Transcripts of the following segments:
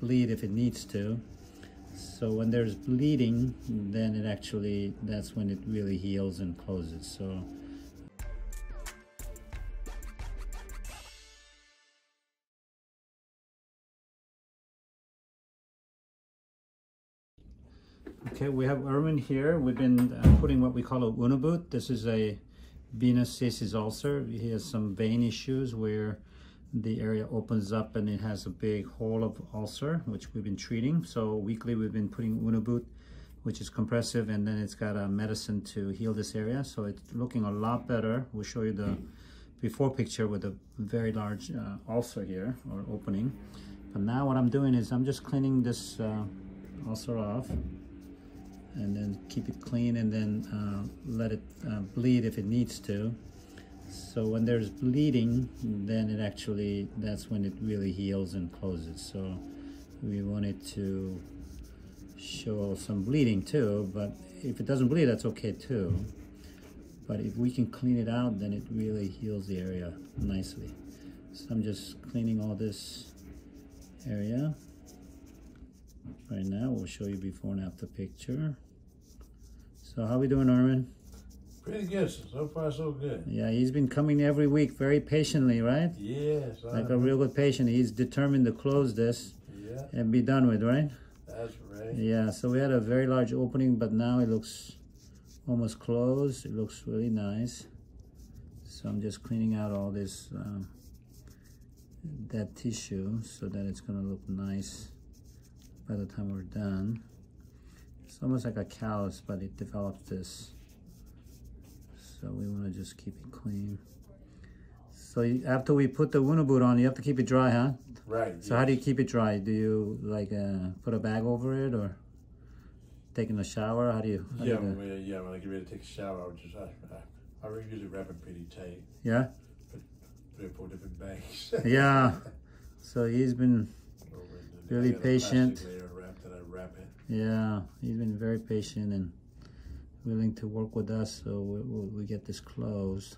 bleed if it needs to. So when there's bleeding, then it actually, that's when it really heals and closes. So Okay, we have Erwin here. We've been uh, putting what we call a Unna This is a venous stasis ulcer. He has some vein issues where the area opens up and it has a big hole of ulcer, which we've been treating. So weekly we've been putting Unna which is compressive, and then it's got a medicine to heal this area. So it's looking a lot better. We'll show you the before picture with a very large uh, ulcer here, or opening. But now what I'm doing is I'm just cleaning this uh, ulcer off and then keep it clean and then uh, let it uh, bleed if it needs to. So when there's bleeding, then it actually, that's when it really heals and closes. So we want it to show some bleeding too, but if it doesn't bleed, that's okay too. But if we can clean it out, then it really heals the area nicely. So I'm just cleaning all this area. Right now, we'll show you before and after picture. So how we doing, Armin? Pretty good. So far, so good. Yeah, he's been coming every week very patiently, right? Yes. Like a real good patient. He's determined to close this yeah. and be done with, right? That's right. Yeah, so we had a very large opening, but now it looks almost closed. It looks really nice. So I'm just cleaning out all this um, that tissue so that it's gonna look nice by the time we're done. It's almost like a callus, but it develops this. So we want to just keep it clean. So you, after we put the winter boot on, you have to keep it dry, huh? Right. So yes. how do you keep it dry? Do you like uh, put a bag over it or taking a shower? How do you? How yeah, do you when, yeah. When I get ready to take a shower, I would just I, I, I usually wrap it pretty tight. Yeah. Put, put it four different bags. yeah. So he's been really patient. Yeah, he's been very patient and willing to work with us so we, we get this closed.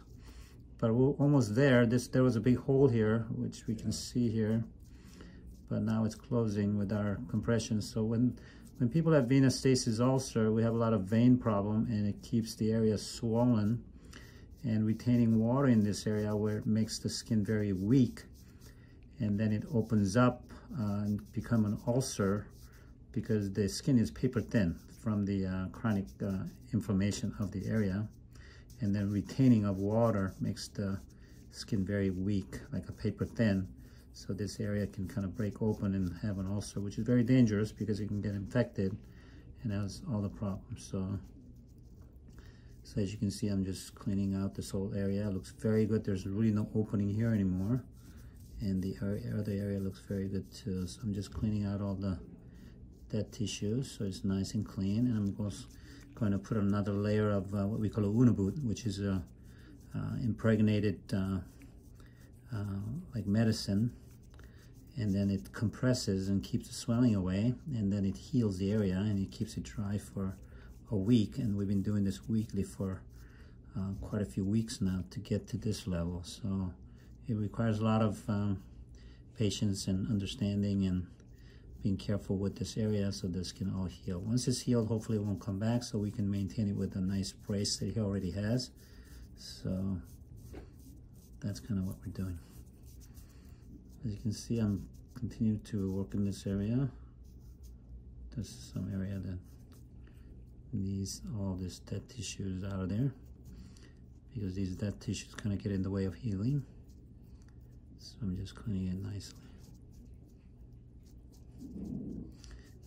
But we're almost there. This There was a big hole here, which we can see here. But now it's closing with our compression. So when, when people have venous stasis ulcer, we have a lot of vein problem and it keeps the area swollen and retaining water in this area where it makes the skin very weak. And then it opens up uh, and become an ulcer because the skin is paper thin from the uh, chronic uh, inflammation of the area. And then retaining of water makes the skin very weak like a paper thin. So this area can kind of break open and have an ulcer which is very dangerous because it can get infected and has all the problems. So so as you can see I'm just cleaning out this whole area. It looks very good. There's really no opening here anymore. And the other area looks very good too. So I'm just cleaning out all the that tissue so it's nice and clean. And I'm also going to put another layer of uh, what we call a Unna which is a uh, impregnated uh, uh, like medicine. And then it compresses and keeps the swelling away and then it heals the area and it keeps it dry for a week. And we've been doing this weekly for uh, quite a few weeks now to get to this level. So it requires a lot of um, patience and understanding and being careful with this area so this can all heal. Once it's healed, hopefully it won't come back so we can maintain it with a nice brace that he already has. So that's kind of what we're doing. As you can see, I'm continuing to work in this area. This is some area that needs all this dead tissues out of there because these dead tissues kind of get in the way of healing. So I'm just cleaning it nicely.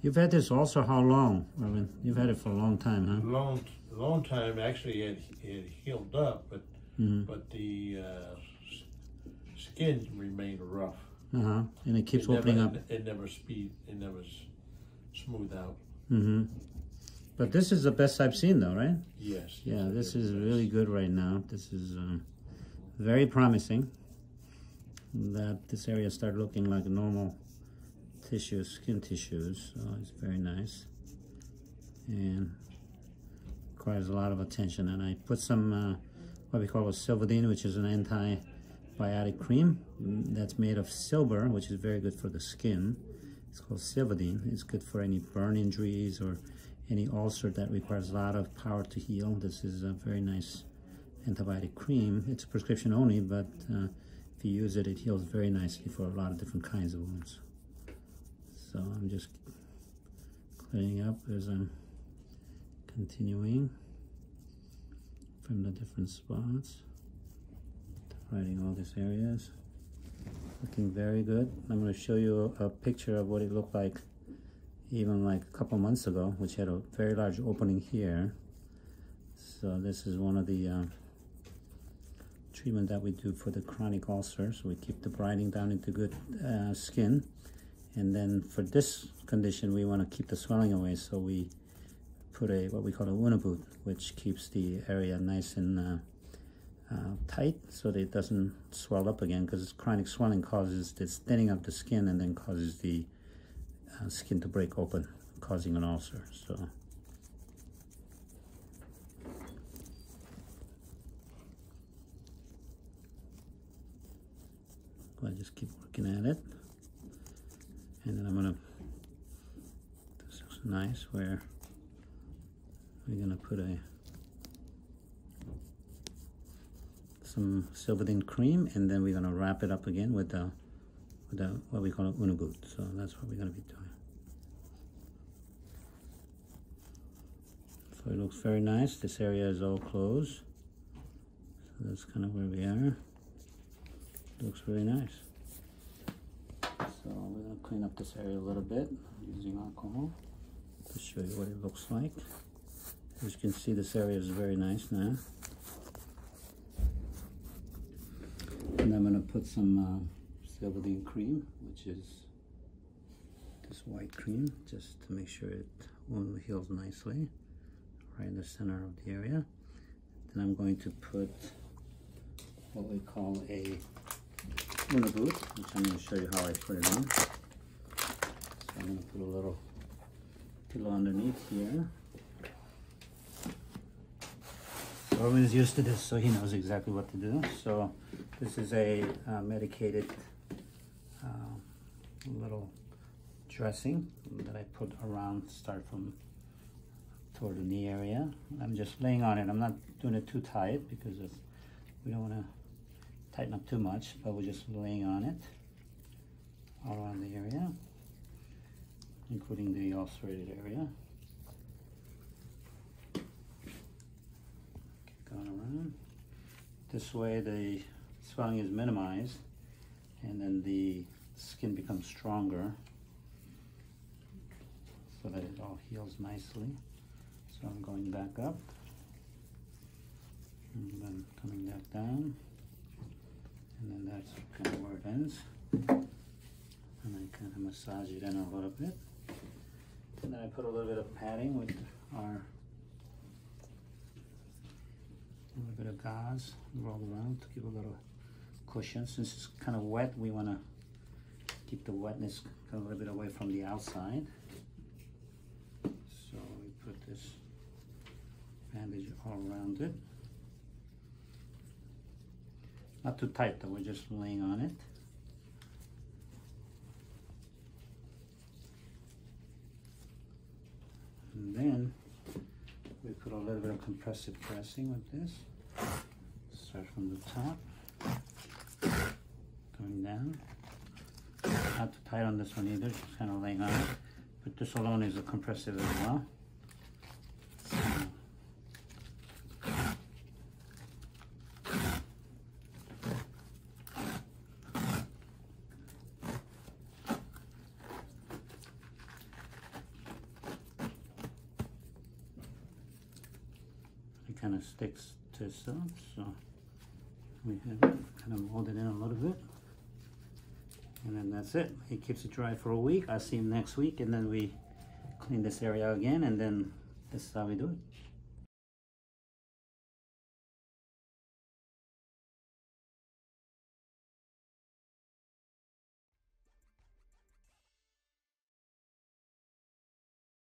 You've had this also how long? I mean, you've had it for a long time, huh? Long, long time. Actually, it, it healed up, but mm -hmm. but the uh, skin remained rough. Uh huh. And it keeps it opening never, up. It, it, never speed. It never smooth out. Mm-hmm. But this is the best I've seen, though, right? Yes. Yeah, this is really good right now. This is uh, very promising. That this area start looking like normal tissues, skin tissues, so it's very nice. And requires a lot of attention. And I put some, uh, what we call a Silvadene, which is an antibiotic cream that's made of silver, which is very good for the skin. It's called Silvadene. It's good for any burn injuries or any ulcer that requires a lot of power to heal. This is a very nice antibiotic cream. It's prescription only, but uh, if you use it, it heals very nicely for a lot of different kinds of wounds. So I'm just cleaning up as I'm continuing from the different spots, writing all these areas. Looking very good. I'm going to show you a picture of what it looked like even like a couple months ago, which had a very large opening here. So this is one of the uh, treatment that we do for the chronic ulcers. We keep the brining down into good uh, skin. And then for this condition, we want to keep the swelling away. So we put a what we call a Uniboot, which keeps the area nice and uh, uh, tight so that it doesn't swell up again because chronic swelling causes this thinning of the skin and then causes the uh, skin to break open, causing an ulcer. So. I just keep working at it. And then I'm gonna, this looks nice where we're gonna put a, some Silvadene cream and then we're gonna wrap it up again with the, with the, what we call Uniboot. So that's what we're gonna be doing. So it looks very nice. This area is all closed. So that's kind of where we are. Looks really nice. So clean up this area a little bit using alcohol to show you what it looks like. As you can see, this area is very nice now. And I'm gonna put some uh, cream, which is this white cream, just to make sure it wound heals nicely right in the center of the area. Then I'm going to put what we call a Uniboot, which I'm going to show you how I put it on. I'm going to put a little pillow underneath here. Is used to this, so he knows exactly what to do. So this is a uh, medicated uh, little dressing that I put around, start from toward the knee area. I'm just laying on it. I'm not doing it too tight because we don't want to tighten up too much, but we're just laying on it all around the area, including the ulcerated area. Keep going around. This way the swelling is minimized and then the skin becomes stronger so that it all heals nicely. So I'm going back up and then coming back down and then that's kind of where it ends and I kind of massage it in a little bit then I put a little bit of padding with our a little bit of gauze roll around to give a little cushion since it's kind of wet we want to keep the wetness a little bit away from the outside so we put this bandage all around it. Not too tight though, we're just laying on it. And then we put a little bit of compressive pressing with this. Start from the top, going down. Not too tight on this one either, just kind of laying on it. But this alone is a compressive as well. Kind of sticks to itself. So we have it kind of molded in a little bit. And then that's it. He keeps it dry for a week. I'll see him next week and then we clean this area again and then this is how we do it.